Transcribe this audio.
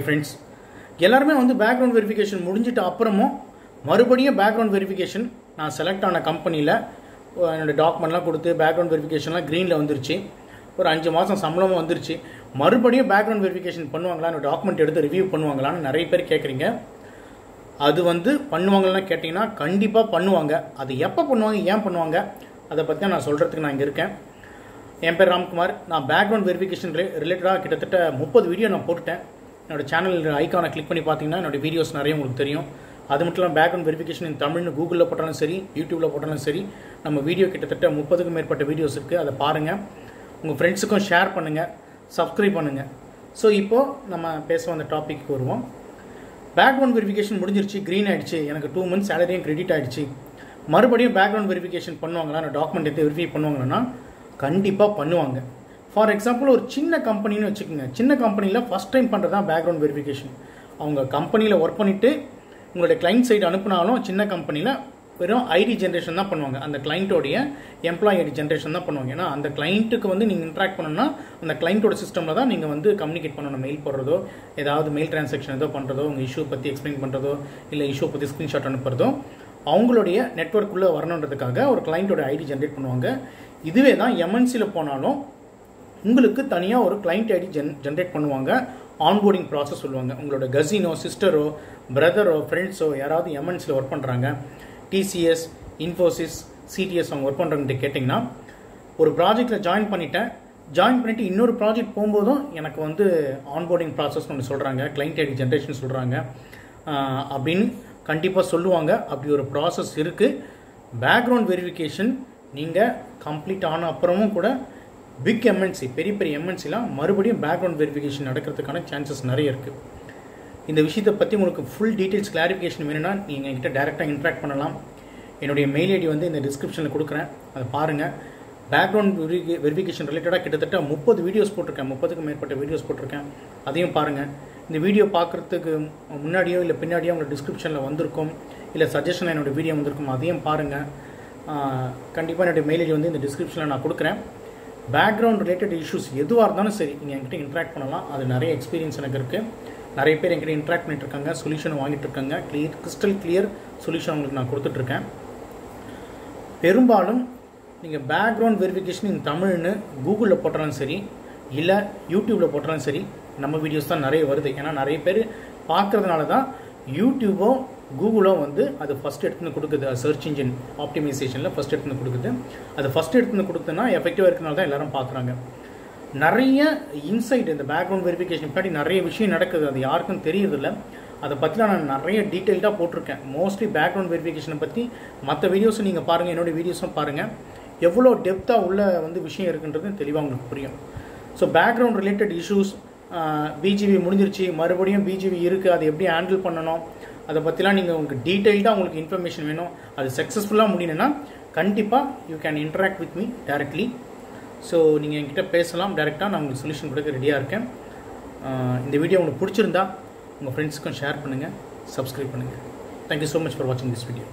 Friends எல்லாருமே வந்து background verification முடிஞ்சிட்டு அப்புறமும் மறுபடியும் பேக்ரவுண்ட் வெரிஃபிகேஷன் நான் செலக்ட் ஆன கம்பெனியில் என்னோடய டாக்குமெண்ட்லாம் கொடுத்து பேக்ரவுண்ட் வெரிஃபிகேஷன்லாம் க்ரீனில் வந்துருச்சு. ஒரு அஞ்சு மாதம் சம்பளமும் வந்துருச்சு. மறுபடியும் பேக்ரவுண்ட் வெரிஃபிகேஷன் பண்ணுவாங்களா என்னோட டாக்குமெண்ட் எடுத்து ரிவ்யூ பண்ணுவாங்களான்னு நிறைய பேர் கேட்குறீங்க அது வந்து பண்ணுவாங்களான்னு கேட்டிங்கன்னா கண்டிப்பாக பண்ணுவாங்க. அது எப்போ பண்ணுவாங்க ஏன் பண்ணுவாங்க அதை பற்றி நான் சொல்கிறதுக்கு நான் இங்கே இருக்கேன். என் பேர் ராம்குமார். நான் பேக்ரவுண்ட் வெரிஃபிகேஷன் ரிலேட்டடாக கிட்டத்தட்ட முப்பது வீடியோ நான் போட்டுட்டேன். என்னோடய சேனல் ஐக்கானை கிளிக் பண்ணி பார்த்தீங்கன்னா என்னோட வீடியோஸ் நிறைய உங்களுக்கு தெரியும். அது மட்டும் இல்லாமல் பேக்ரவுண்ட் வெரிஃபிகேஷன் இன் தமிழ்னு கூகுளில் போட்டாலும் சரி யூடியூப்பில் போட்டாலும் சரி நம்ம வீடியோ கிட்டத்தட்ட முப்பதுக்கும் மேற்பட்ட வீடியோஸ் இருக்குது அதை பாருங்கள் உங்கள் ஃப்ரெண்ட்ஸுக்கும் ஷேர் பண்ணுங்கள் சப்ஸ்கிரைப் பண்ணுங்கள் ஸோ இப்போது நம்ம பேச வந்த டாபிக் வருவோம். பேக்ரவுண்ட் வெரிஃபிகேஷன் முடிஞ்சிருச்சு க்ரீன் ஆகிடுச்சு எனக்கு டூ மந்த்ஸ் சேலரியும் கிரெடிட் ஆகிடுச்சு மறுபடியும் பேக்ரவுண்ட் வெரிஃபிகேஷன் பண்ணுவாங்களா? நான் டாக்குமெண்ட் எடுத்து வெரிஃபை பண்ணுவாங்கன்னா கண்டிப்பாக பண்ணுவாங்க. ஃபார் எக்ஸாம்பிள் ஒரு சின்ன கம்பெனின்னு வச்சுக்கோங்க. சின்ன கம்பெனியில் ஃபஸ்ட் டைம் பண்ணுறது தான் பேக்ரவுண்ட் வெரிஃபிகேஷன் அவங்க கம்பெனியில் ஒர்க் பண்ணிவிட்டு உங்களுடைய கிளைண்ட் சைடு அனுப்புனாலும் சின்ன கம்பெனியில் வெறும் ஐடி ஜென்ரேஷன் தான் பண்ணுவாங்க. அந்த கிளைண்ட்டோடைய எம்ப்ளாயி ஐடி ஜென்ரேஷன் தான் பண்ணுவாங்க. ஏன்னா அந்த கிளைண்ட்டுக்கு வந்து நீங்கள் இன்ட்ராக்ட் பண்ணணும்னா அந்த கிளைண்ட்டோட சிஸ்டமில் தான் நீங்கள் வந்து கம்யூனிகேட் பண்ணணும். மெயில் போடுறதோ ஏதாவது மெயில் டிரான்சாக்ஷன் ஏதோ பண்ணுறதோ உங்கள் இஷ்யூ பற்றி எக்ஸ்பிளைன் பண்ணுறதோ இல்லை இஷ்யூ பற்றி ஸ்க்ரீன்ஷாட் அனுப்புறதோ அவங்களுடைய நெட்ஒர்க்குள்ளே வரணுன்றதுக்காக ஒரு கிளைண்ட்டோட ஐடி ஜென்ரேட் பண்ணுவாங்க. இதுவே தான் எம்என்சியில் போனாலும் உங்களுக்கு தனியாக ஒரு கிளைண்ட் ஐடி ஜென் ஜென்ரேட் பண்ணுவாங்க. ஆன்போர்டிங் ப்ராசஸ் சொல்லுவாங்க. உங்களோட கசினோ சிஸ்டரோ பிரதரோ ஃப்ரெண்ட்ஸோ யாராவது எம்என்சியில் ஒர்க் பண்ணுறாங்க டிசிஎஸ் இன்ஃபோசிஸ் சிடிஎஸ் அவங்க ஒர்க் பண்ணுறவங்கிட்ட கேட்டிங்கன்னா ஒரு ப்ராஜெக்டில் ஜாயின் பண்ணிட்டேன். ஜாயின் பண்ணிவிட்டு இன்னொரு ப்ராஜெக்ட் போகும்போதும் எனக்கு வந்து ஆன்போர்டிங் ப்ராசஸ் ஒன்று சொல்கிறாங்க கிளைண்ட் ஐடி ஜென்ரேஷன் சொல்கிறாங்க அப்படின்னு கண்டிப்பாக சொல்லுவாங்க. அப்படி ஒரு ப்ராசஸ் இருக்குது பேக்ரவுண்ட் வெரிஃபிகேஷன் நீங்கள் கம்ப்ளீட் ஆன அப்புறமும் கூட பிக் எம்என்சி பெரிய பெரிய எம்என்சிலாம் மறுபடியும் பேக்ரவுண்ட் வெரிஃபிகேஷன் நடக்கிறதுக்கான சான்சஸ் நிறைய இருக்குது இந்த விஷயத்தை பற்றி உங்களுக்கு ஃபுல் டீட்டெயில்ஸ் கிளாரிஃபிகேஷன் வேணும்னா நீங்கள் என்கிட்ட டேரெக்டாக இன்ட்ராக்ட் பண்ணலாம். என்னுடைய மெயில் ஐடி வந்து இந்த டிஸ்கிரிப்ஷனில் கொடுக்குறேன். அதை பாருங்கள் பேக்ரவுண்ட் வெரிஃபிகேஷன் ரிலேட்டடாக கிட்டத்தட்ட முப்பது வீடியோஸ் போட்டிருக்கேன். முப்பதுக்கும் மேற்பட்ட வீடியோஸ் போட்டிருக்கேன். அதையும் பாருங்கள் இந்த வீடியோ பார்க்குறதுக்கு முன்னாடியோ இல்லை பின்னாடியோ உங்கள் டிஸ்கிரிப்ஷனில் வந்திருக்கும். இல்லை சஜஷனில் என்னோடய வீடியோ வந்திருக்கும். அதையும் பாருங்கள் கண்டிப்பாக என்னுடைய மெயில் ஐடி வந்து இந்த டிஸ்கிரிப்ஷனில் நான் கொடுக்குறேன். பேக்ரவுண்ட் ரிலேட்டட் இஷ்யூஸ் எதுவாக இருந்தாலும் சரி நீங்கள் என்கிட்ட இன்ட்ராக்ட் பண்ணலாம். அது நிறைய எக்ஸ்பீரியன்ஸ் எனக்கு இருக்குது நிறைய பேர் என்கிட்ட இன்ட்ராக்ட் பண்ணிட்டு இருக்காங்க சொல்யூஷன் வாங்கிட்டு இருக்காங்க கிளியர் கிறிஸ்டல் கிளியர் சொல்யூஷன் உங்களுக்கு நான் கொடுத்துட்ருக்கேன் பெரும்பாலும் நீங்கள் பேக்ரவுண்ட் வெரிஃபிகேஷன் இன் தமிழ்னு கூகுளில் போட்டாலும் சரி இல்லை யூடியூப்பில் போட்டாலும் சரி நம்ம வீடியோஸ் தான் நிறைய வருது. ஏன்னா நிறைய பேர் பார்க்குறதுனால தான் யூடியூபோ கூகுளும் வந்து அது ஃபஸ்ட் எடுத்துன்னு கொடுக்குது. சர்ச் இன்ஜின் ஆப்டிமைசேஷனில் ஃபஸ்ட் எடுத்துன்னு கொடுக்குது. அது ஃபஸ்ட் எடுத்துன்னு கொடுத்தனா எஃபெக்டிவாக இருக்கனால தான் எல்லாரும் பார்க்குறாங்க. நிறைய இன்சைட் இந்த பேக்ரவுண்ட் வெரிஃபிகேஷன் முன்னாடி நிறைய விஷயம் நடக்குது. அது யாருக்கும் தெரியறதில்ல. அதை பற்றிலாம் நான் நிறைய டீட்டெயில்டாக போட்டிருக்கேன். மோஸ்ட்லி பேக்ரவுண்ட் வெரிஃபிகேஷனை பற்றி மற்ற வீடியோஸும் நீங்கள் பாருங்கள் என்னோடய வீடியோஸும் பாருங்கள் எவ்வளோ டெப்த்தாக உள்ள வந்து விஷயம் இருக்குன்றது தெளிவாக உங்களுக்கு புரியும். So background related issues PGP முடிஞ்சிருச்சு. மறுபடியும் பிஜிபி இருக்குது அதை எப்படி ஹேண்டில் பண்ணணும்? அதை பற்றிலாம் நீங்கள் உங்களுக்கு டீட்டெயில்டாக உங்களுக்கு இன்ஃபர்மேஷன் வேணும். அது சக்ஸஸ்ஃபுல்லாக முடியணும்னா கண்டிப்பாக you can interact with me directly so நீங்கள் என்கிட்ட பேசலாம். டேரெக்டாக நான் உங்களுக்கு சொல்யூஷன் கொடுக்க ரெடியாக இருக்கேன். இந்த வீடியோ உங்களுக்கு பிடிச்சிருந்தா உங்கள் ஃப்ரெண்ட்ஸுக்கும் ஷேர் பண்ணுங்கள் சப்ஸ்கிரைப் பண்ணுங்கள் thank you so much for வாட்சிங் திஸ் வீடியோ